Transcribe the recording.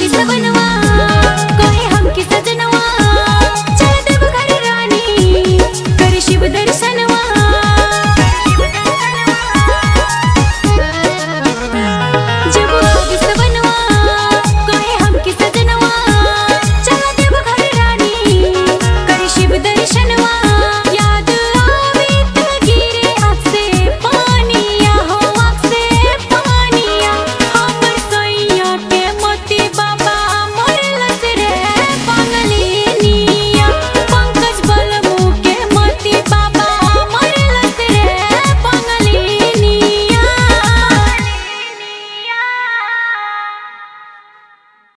dice bueno.